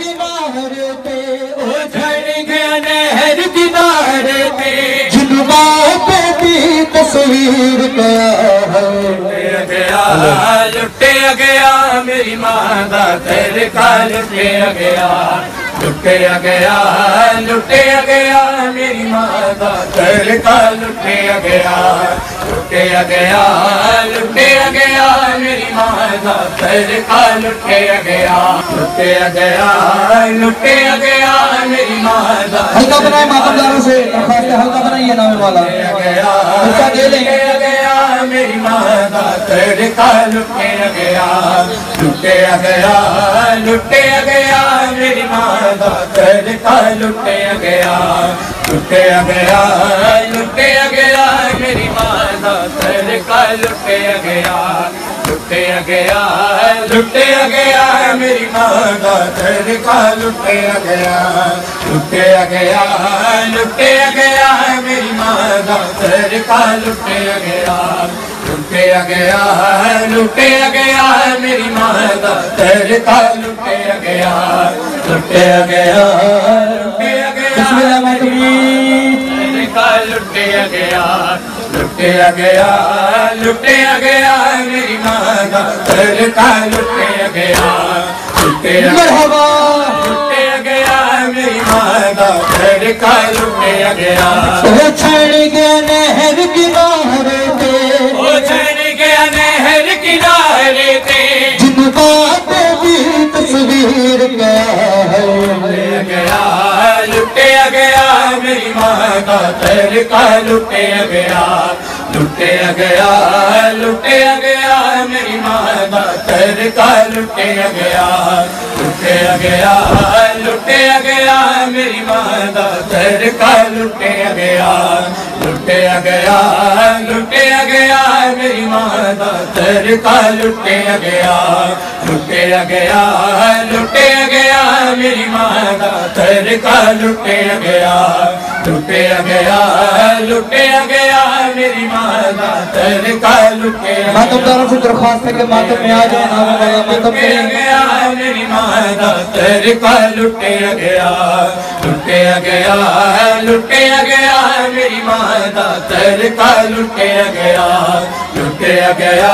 किनारे पे ओ झड़ गया नहर किनारे पे। जुलवा पे भी तस्वीर गया है। मेरी माँ का तेरे का लुटिया गया लुटिया गया लुटिया गया मेरी माँ का लुटिया गया लुटिया गया लुटिया गया मेरी माँ का लुटिया गया लुटिया गया लुटिया गया मेरी माँ का हल्का बनाए मातमदारों से हल्का बनाइए नामे वाला गया हल्का दे गया मेरी माँ का तेरे का लुटिया गया लुटिया गया लुटिया गया मेरी माँ का तेरे का लुटिया गया लुटिया गया लुटिया गया मेरी माँ का तेरे का लुटिया गया लुटिया गया लुटिया गया मेरी माँ का तेरे का लुटिया गया लुटिया गया लुटिया गया मेरी माँ का तेरे का लुटिया गया लुटिया गया है लुटिया गया है मेरी माँ का तेरे का लुटिया गया लुटिया गया लुटिया गया तेरे का लुटिया गया लुटिया गया लुटिया गया मेरी माँ का तेरे का लुटिया गया लुटिया मरहबा लुटिया गया मेरी माँ का तेरे का लुटिया गया छड़ गया नहर किनारे तस्वीर गया है गया लुटिया गया मेरी माँ का तेर का लुटिया गया। लुटिया गया लुटिया गया मेरी माँ का तेर का लुटे गया। लुटिया गया मरके गिया लुट लुटे गिया मस्तकालुटे गुटे ग लुटे गया लुटे गया लुटे गिया। लुटिया गया लुटिया गया मेरी माँ का तेरे का लुटिया मातमदारों से दरखास्त है कि मातम में आ जाए नामे वाला मातम लुटिया करें गया मेरी माँ का तेरे का लुटिया गया लुटिया गया लुटिया गया मेरी माँ का तेरे का लुटिया गया लुटिया गया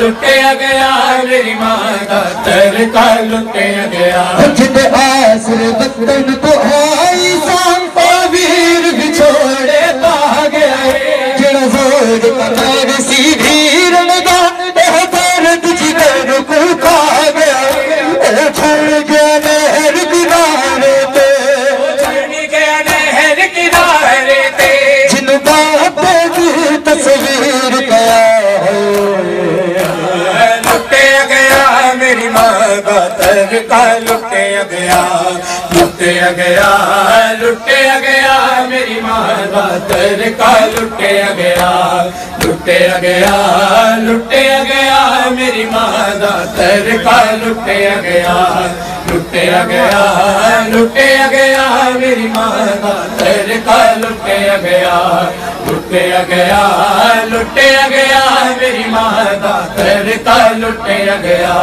लुटिया गया मेरी माँ का तेरे का लुटिया गया। जिद आसर वतन सिर्ची रुकाहिर लुटे गा लुटे गा मेरी माँ का तर का लुटिया गया लुटिया गया लुटिया गया मेरी माँ का तर का लुटिया गया लुटिया गया लुटिया गया मेरी माँ का तर का लुटिया गया लुटिया गया लुटिया गया मेरी माँ गया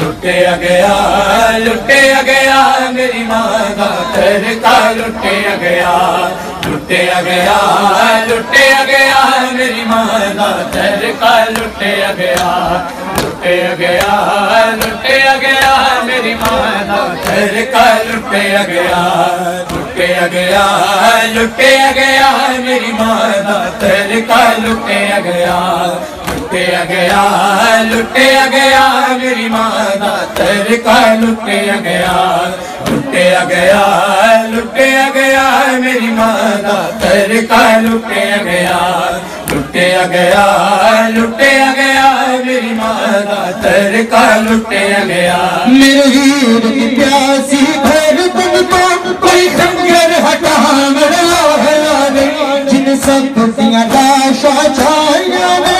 लुटिया गया लुटिया गया मेरी माँ का तेरे का लुटिया गया लुटिया गया लुटिया गया मेरी माँ का तेरे का लुटिया गया लुटिया गया लुटिया गया मेरी माँ का तेरे का लुटिया गया लुटिया गया लुटिया गया मेरी माँ का तेरे का लुटिया गया लुटिया गया लुटिया गया, मेरी माँ का तेरे का लुटिया गया। लुटिया गया लुटिया गया, मेरी माँ का तेरे का लुटिया गया। लुटिया गया लुटिया गया, मेरी माँ का तेरे का लुटिया गया। मेरे वीर की प्यासी भर तुम तो कोई खंजर हटा मरा है जिन सब लाशा छाया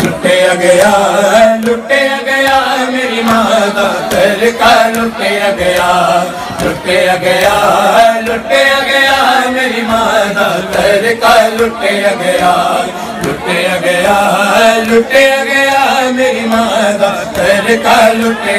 टुट घर टुटे गरी मे घर लुटे गा लुट लुटे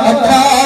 गा